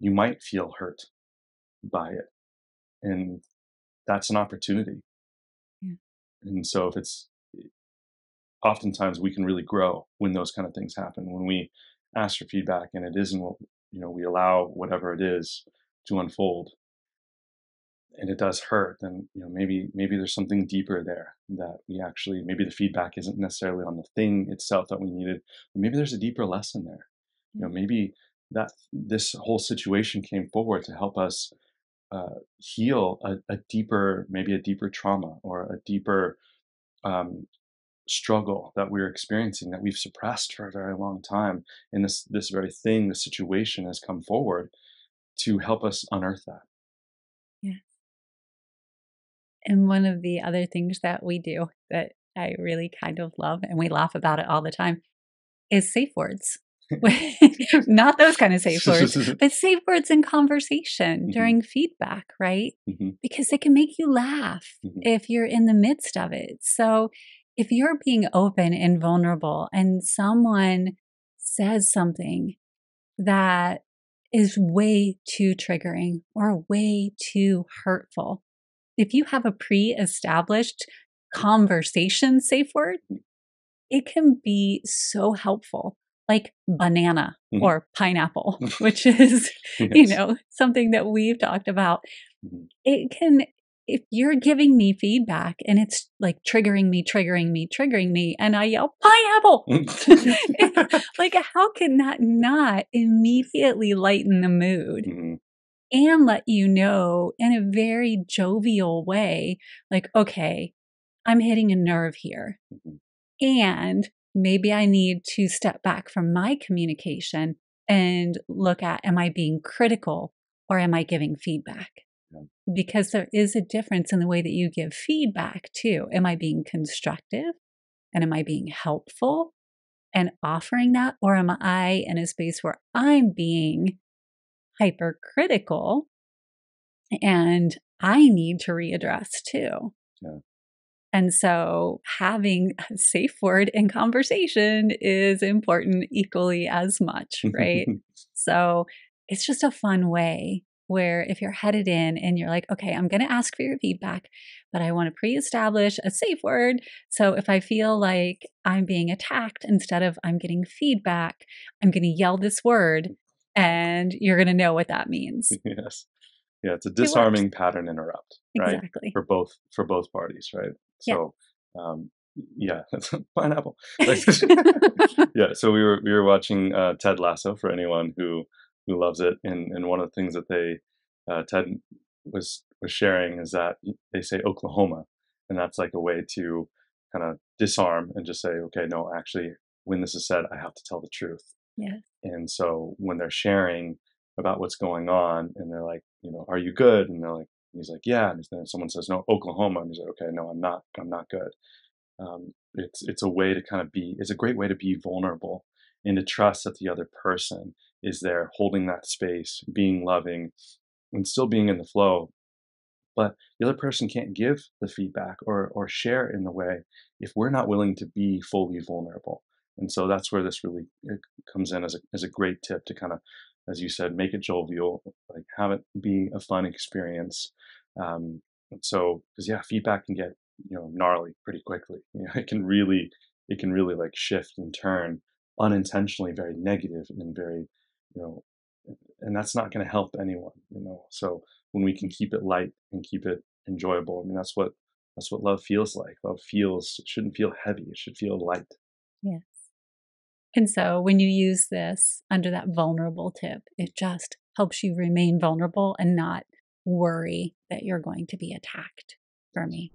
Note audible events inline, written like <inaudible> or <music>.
you might feel hurt by it. And that's an opportunity. Yeah. And so if it's eh, oftentimes we can really grow when those kind of things happen. When we ask for feedback and it isn't what you know, we allow whatever it is to unfold and it does hurt, then you know maybe maybe there's something deeper there that we actually maybe the feedback isn't necessarily on the thing itself that we needed, but maybe there's a deeper lesson there. You know, maybe that this whole situation came forward to help us uh, heal a, a, deeper, maybe a deeper trauma or a deeper um, struggle that we're experiencing that we've suppressed for a very long time. And this this very thing, the situation, has come forward to help us unearth that. Yes. And one of the other things that we do that I really kind of love, and we laugh about it all the time, is safe words. <laughs> Not those kind of safe <laughs> words, but safe words in conversation mm-hmm. during feedback, right? Mm-hmm. Because they can make you laugh mm-hmm. if you're in the midst of it. So if you're being open and vulnerable and someone says something that is way too triggering or way too hurtful, if you have a pre established conversation safe word, it can be so helpful like banana mm-hmm. or pineapple, <laughs> which is, yes. you know, something that we've talked about. Mm-hmm. It can, if you're giving me feedback and it's like triggering me, triggering me, triggering me, and I yell pineapple, <laughs> like how can that not immediately lighten the mood? Mm-hmm. And let you know in a very jovial way, like, okay, I'm hitting a nerve here. Mm-hmm. And maybe I need to step back from my communication and look at am I being critical or am I giving feedback? Yeah. Because there is a difference in the way that you give feedback too. Am I being constructive and am I being helpful and offering that? Or am I in a space where I'm being hypercritical and I need to readdress too? Yeah. And so having a safe word in conversation is important equally as much, right? <laughs> so it's just a fun way where if you're headed in and you're like, okay, I'm going to ask for your feedback, but I want to pre establish a safe word. So if I feel like I'm being attacked instead of I'm getting feedback, I'm going to yell this word and you're going to know what that means. yes. Yeah, it's a disarming it pattern interrupt, right? Exactly. For both for both parties, right? So, yeah. <laughs> Um, yeah, pineapple. <laughs> <laughs> yeah, so we were we were watching uh, Ted Lasso for anyone who who loves it, and and one of the things that they uh, Ted was was sharing is that they say Oklahoma, and that's like a way to kind of disarm and just say, okay, no, actually, when this is said, I have to tell the truth. Yeah. And so when they're sharing about what's going on, and they're like, you know, are you good? And they're like, he's like, yeah. And then someone says, no, Oklahoma. And he's like, okay, no, I'm not, I'm not good. Um, it's, it's a way to kind of be, it's a great way to be vulnerable and to trust that the other person is there holding that space, being loving and still being in the flow. But the other person can't give the feedback or, or share in the way if we're not willing to be fully vulnerable. And so that's where this really comes in as a, as a great tip to kind of as you said, make it jovial, like have it be a fun experience. Um, so, because yeah, feedback can get you know gnarly pretty quickly. <laughs> You know, it can really, it can really like shift and turn unintentionally very negative and very, you know, and that's not going to help anyone. You know, so when we can keep it light and keep it enjoyable, I mean, that's what that's what love feels like. Love feels shouldn't feel heavy. It should feel light. Yeah. And so when you use this under that vulnerable tip, it just helps you remain vulnerable and not worry that you're going to be attacked for me.